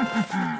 Ha ha ha!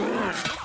Ugh.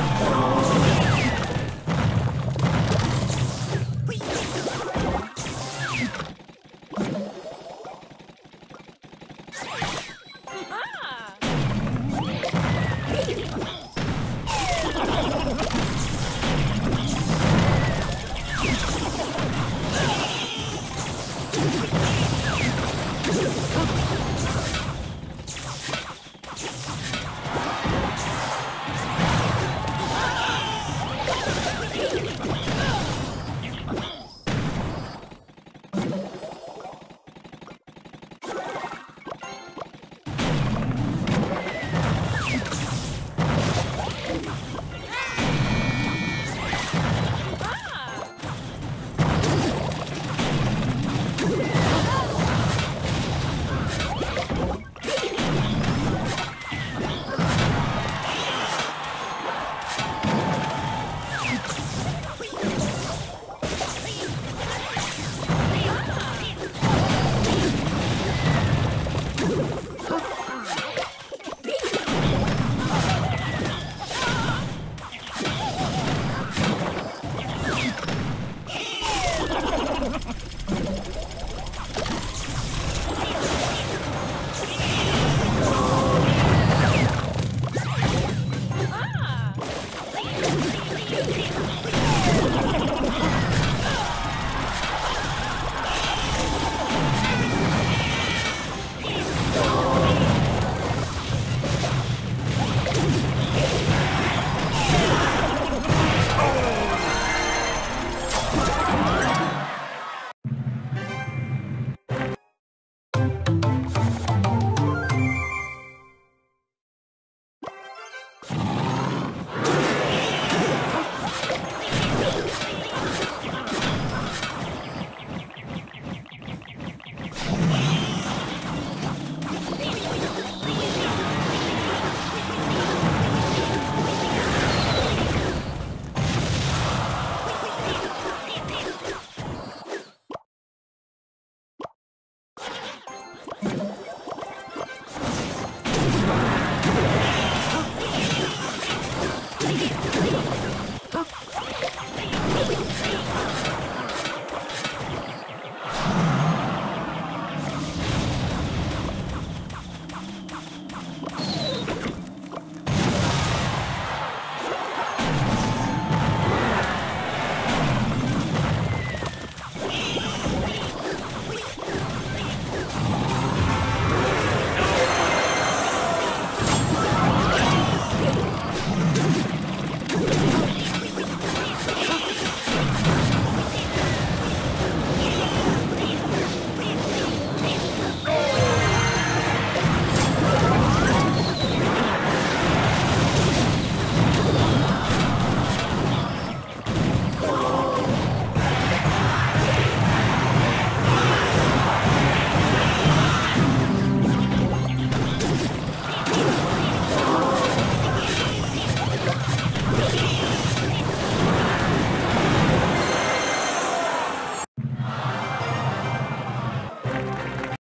Oh. Come on.